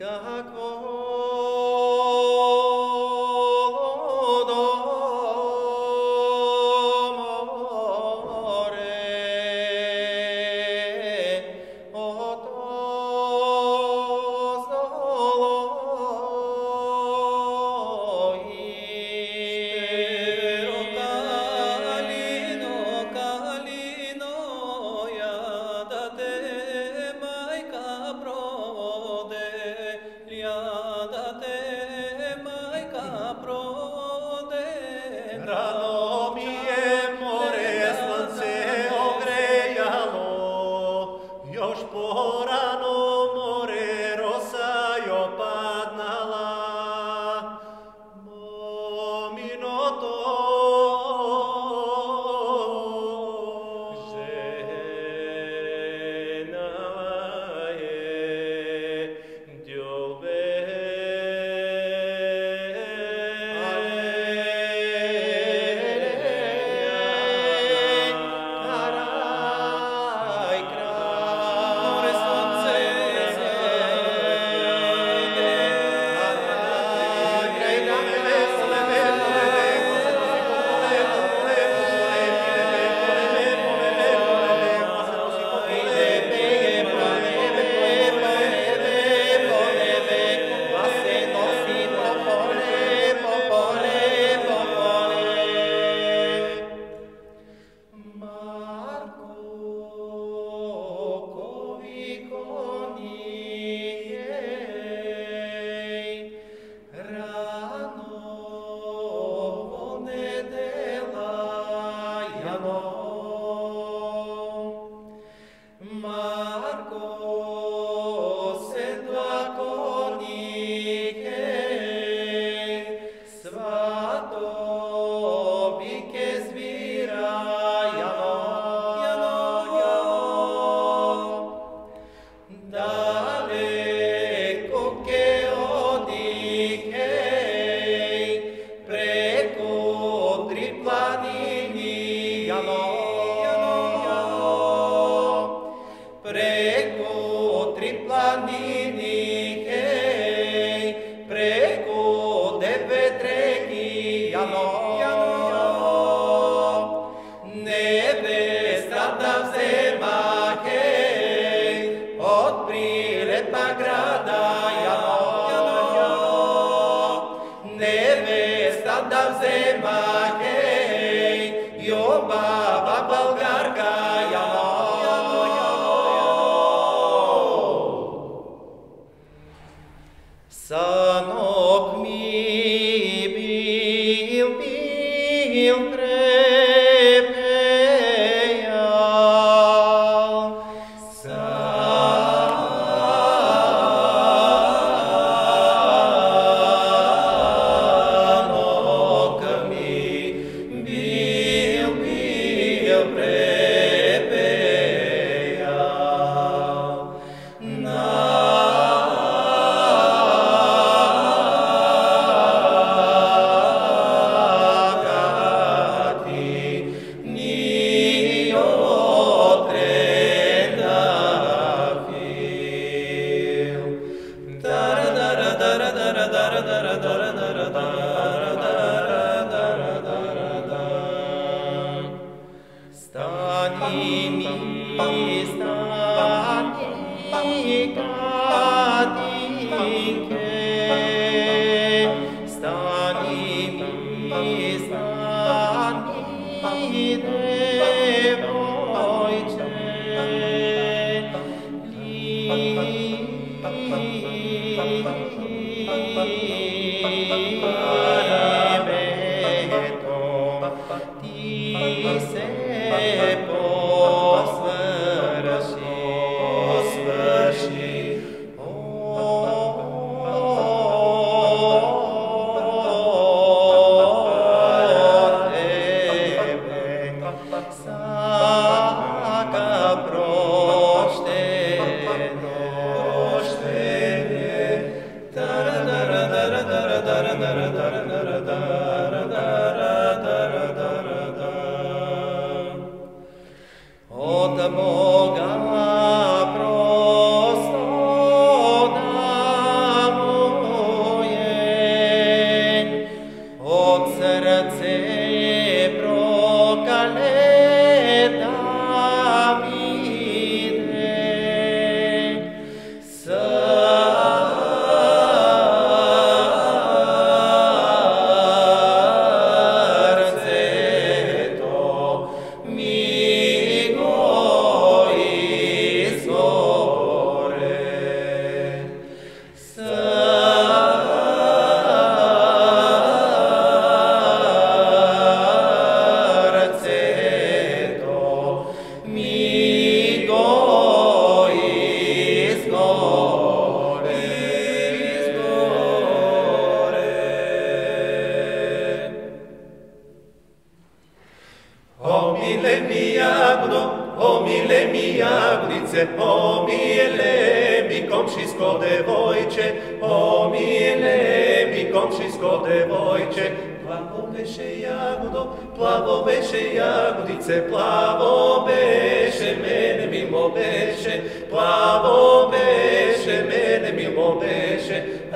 как он. Sato. meu prego.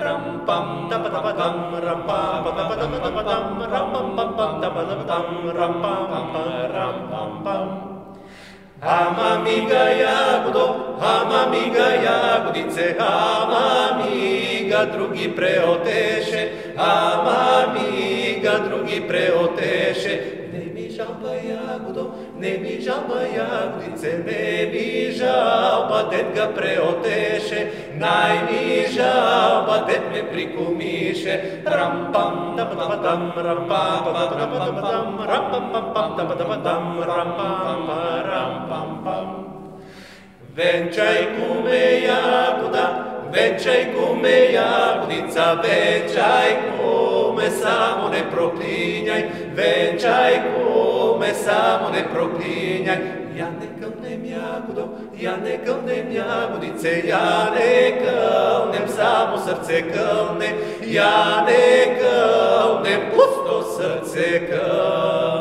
რამ პამ ტაპატაპატამ რამ პამ ტაპატაპატამ რამ პამ პამ ტაპატაპატამ რამ პამ რამ პამ პამ ამამი გაიაგდო ამამი გაიაგდიცე ამამი გადრუგი პრეოტეშე ამამი გადრუგი პრეოტეშე ne mi žalba jagodice, ne mi žalba det ga preoteše, naj mi žalba det me prikumiše. Ram pam da pa tam, ram pam pa tam tam tam, ram pam pam pam da pa tam, ram pam ram pam pam. Venčaj kume jagoda, venčaj kume jagodica, venčaj kume, samo ne proklinjaj, venčaj kume, samo ne proklinjaj. Ja ne klnem jagodo, ja ne klnem jagodice, ja ne klnem, samo srce klne, ja ne klnem, pusto srce klne.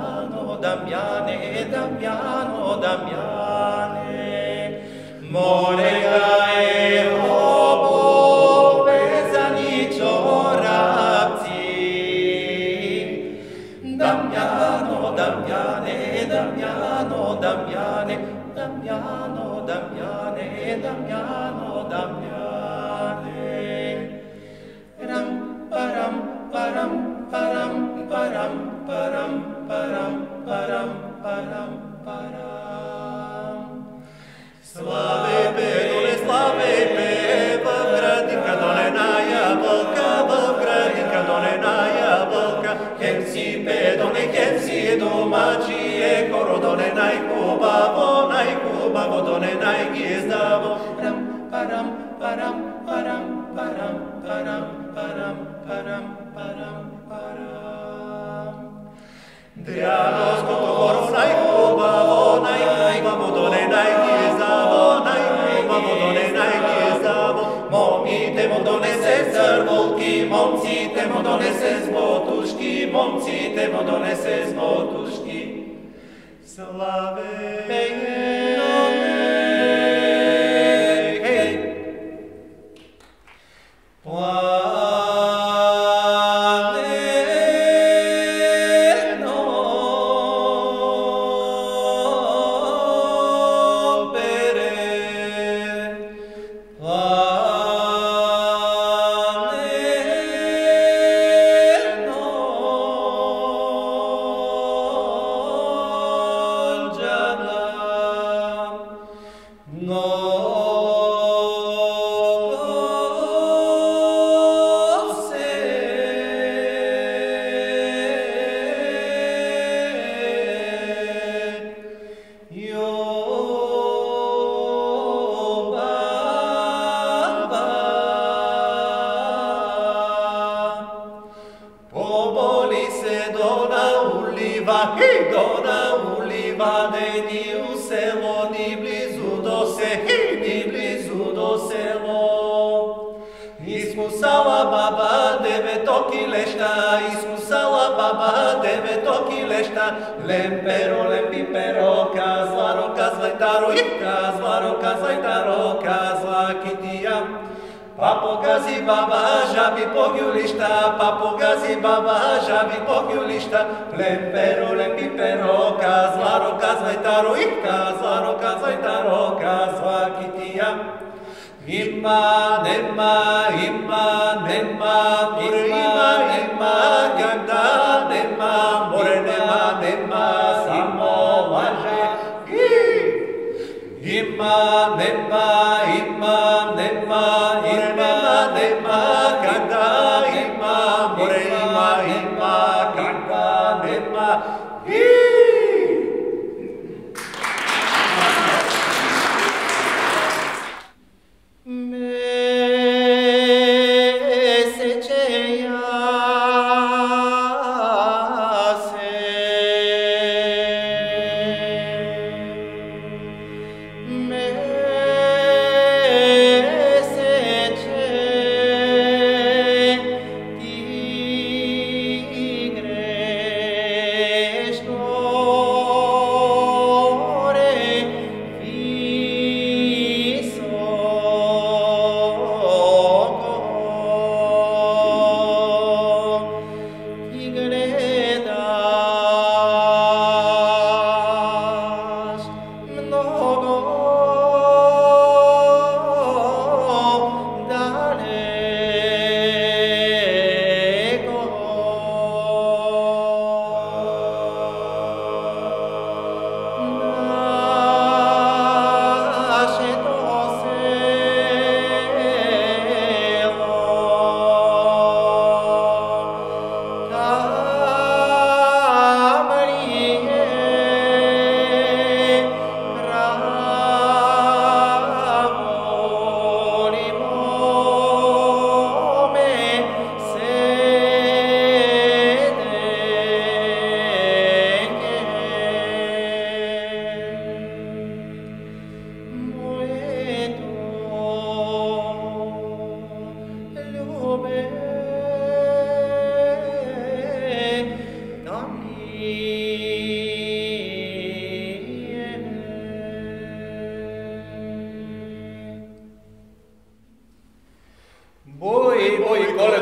Damiano, Damiane, Damiano, Damiane, More morega e hobo vezani čorapci. Damiano, Damiane, Damiano, Damiane, Damiano, Damiane, Damiano, Damiane. Ram, param, param, param, param, Edo magie korodone naiko babo naiko babo done naiki ez Ram param param param param param param param param param Deanos kotoros naiko баба девето килеща, искусала баба девето килеща. Лемперо, лемпиперо, казва, ро, казвай таро, и казва, ро, казвай таро, казва кития. Папогази баба, жаби погюлища, папогази баба, жаби погюлища. Лемперо, лемпиперо, казва, ро, казвай таро, и казва, ро, казвай таро, казва кития. 임마 넷마 임마 넷마 임마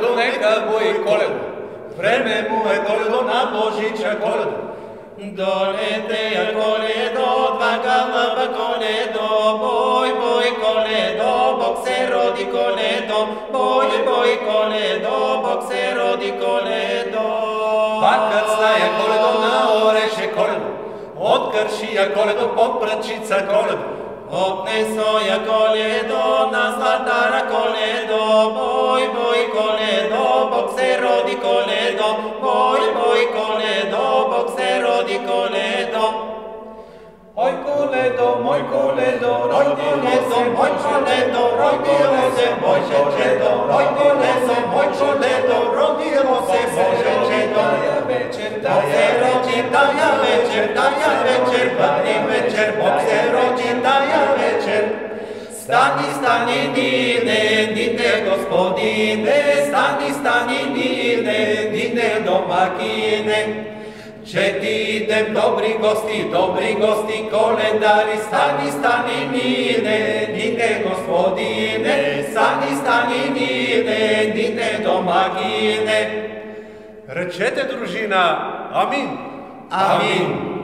коледо, нека бой, коледо. Време му е коледо на Божича коледо. Долете я коледо, два гълъба коледо, бой, бой, коледо, Бог се роди коледо, бой, бой, коледо, Бог се роди коледо. Пак стая коледо на ореше коледо. От кършия коледо по пръчица коледо. Отнесо я коледо, нас надара коледо, бой, бой, коледо, Бог се роди коледо, бой, бой, коледо, Бог се роди коледо. Moj koledo, moj koledo, rodile se, moj koledo, rodilo se, moj žečedo, rodile se, moj koledo, rodilo se, moj žečedo. Da se rođi, da ja večer, da ja večer, glavni večer, Bog se rođi, da ja večer. Stani, stani, dine, dine, gospodine, stani, stani, dine, dine, domakine. Že ti idem dobri gosti, dobri gosti, kolendari, stani, stani, mine, nite gospodine, stani, stani, mine, nite domagine. Rečete družina, amin. Amin. amin.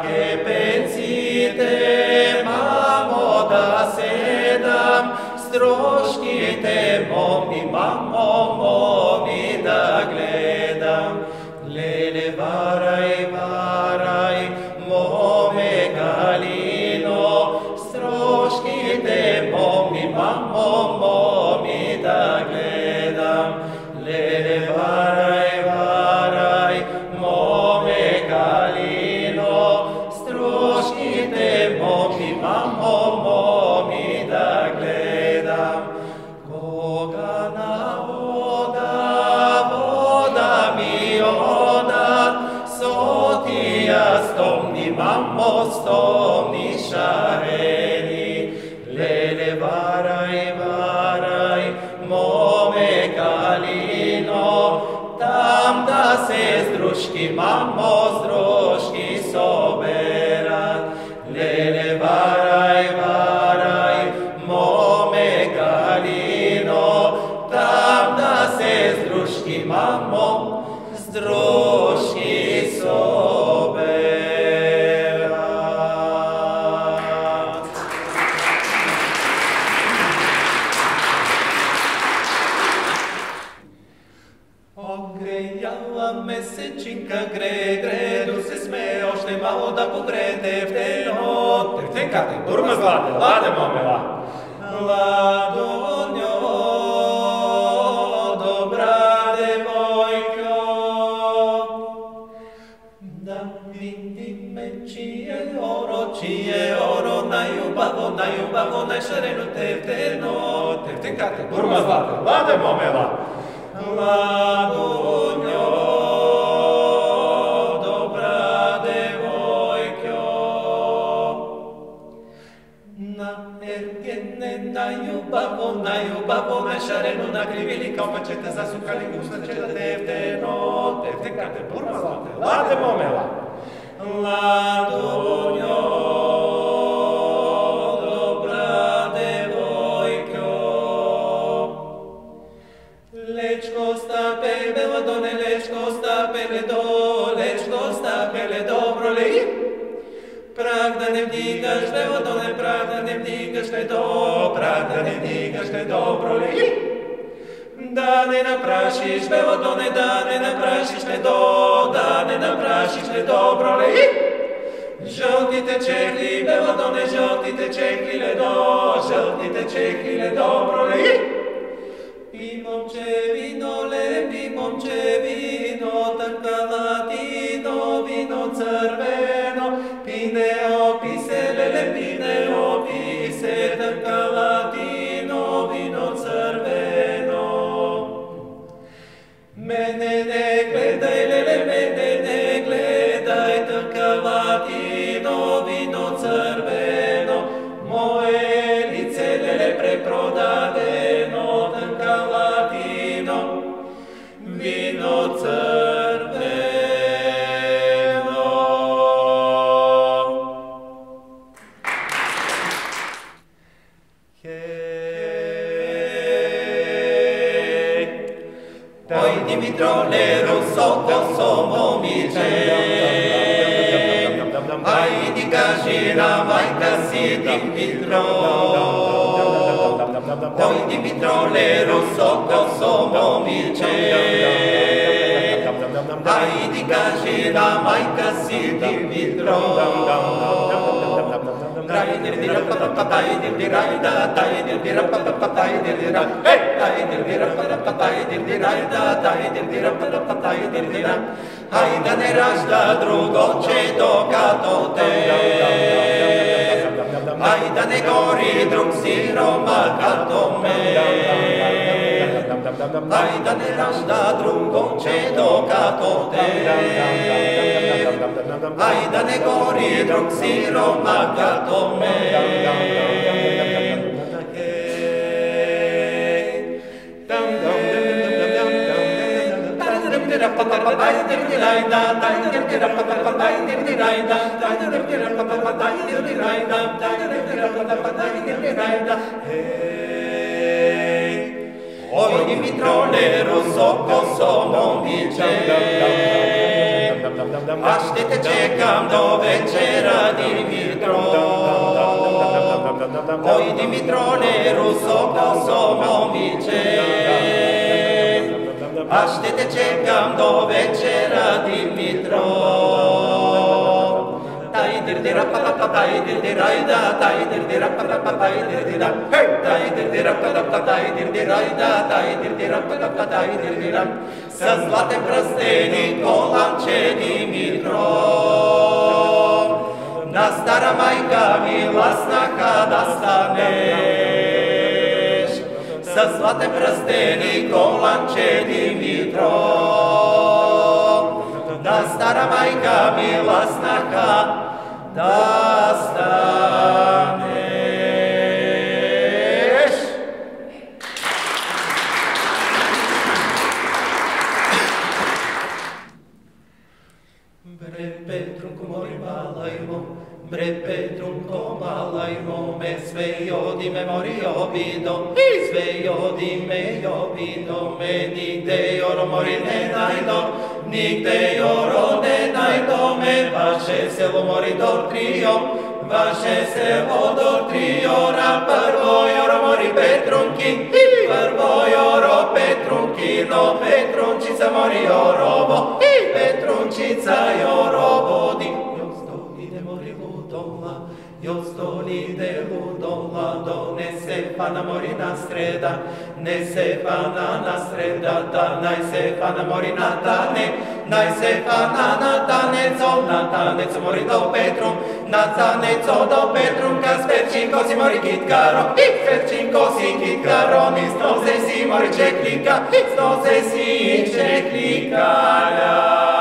che pensite, mamo da sedam, stroi, Vlademo mela. Mladunjo, dobra devojko, na ergene, na ljubavo, na ljubavo, na šarenu, na krivili, kao pa ćete zasukali usna, ćete devteno, devtekate burmazno, momela. mela. Mladunjo, ще го донепратнем, нига ще допратнем, нига ще допроли. Да не напрашиш, белото не да не напрашиш, не до, да не напрашиш, не добро ли? Жълтите чехли, белото не жълтите чехли, ледо, жълтите чехли, ледо, добро ли? Hajda ne razda drugo će do katote. Hajda ne gori drug siroma katome. Hajda ne razda drugo će do katote. Hajda ne. Ogni mitrone rosso consono dice Astete cecam dove c'era Dimitrone Poi Dimitrone rosso consono dice Aș te čekam do večera, Dimitrov. Tai dir dira pa pa pa tai dir dira ida, tai dir dira pa pa pa tai dir dira. Hey, tai dir dira pa pa pa tai dir dira ida, tai dir dira pa pa pa tai dir dira. Să zlate prăstenii colanče Dimitrov. Na stara majka milosna kada staneš. Să zlate prăstenii colanče Dimitrov. Na stara majka milosna kada staneš. sveglio di memoria obido, sveglio di me obido, me nigde oro mori ne najdo, nigde oro ne dai najdo, me vaše selo mori do trio, vaše selo do trio, na prvoj oro mori Petrunkin, prvoj oro Petrunkino, Petrunčica mori orovo, Petrunčica jorovo, di ludola, Josto ide ludola, do ne se pana mori na sreda, ne se pana na sreda, da naj se pana mori na tane, naj se pana na taneco, na taneco mori do Petrum, na taneco do Petrum, ka sperčinko si mori kitkaro, i sperčinko si kitkaro, ni snoze si mori čeklika, i snoze si čeklikara. I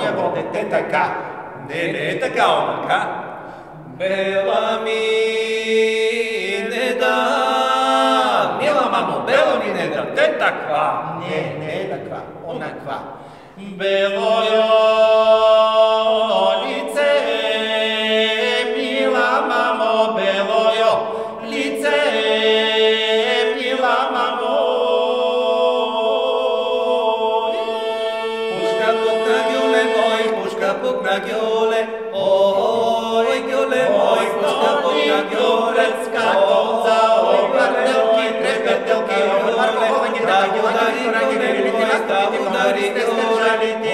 njevo detetaka, ne detaka onaka, bela mi ne da, mila mamo, belo mi ne da, tetakva, ne, ne, takva, onakva, belo joj, Darito, Darito, Darito, Darito,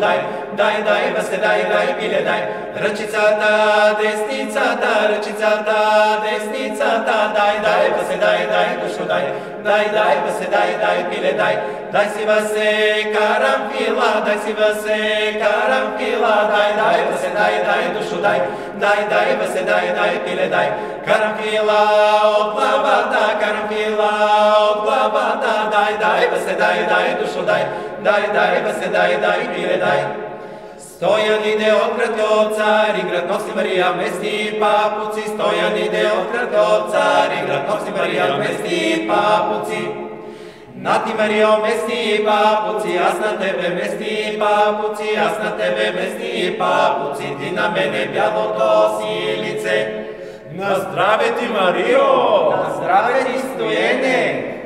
die daj, daj, daj, vase daj, daj, bile daj. Rčica da, desnica da, rčica da, desnica da, daj, daj, vase daj, daj, dušo daj, daj, daj, vase daj, daj, bile daj. Daj si vase karamfila, daj si vase karamfila, daj, daj, vase daj, daj, dušo daj, daj, daj, vase daj, daj, bile daj. Karamfila od glavata, karamfila od glavata, daj, daj, vase daj, daj, dušo daj, daj, daj, vase daj, daj, Stojan ide okrat od car, igrat nosi Marija mesti papuci, stojan ide okrat od car, igrat nosi Marija mesti papuci. Na ti Marijo mesti papuci, jas na tebe mesti papuci, jas na tebe mesti papuci, ti na mene bjalo to silice. На здраве ти, Марио! На здраве ти, стоене!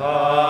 Amen.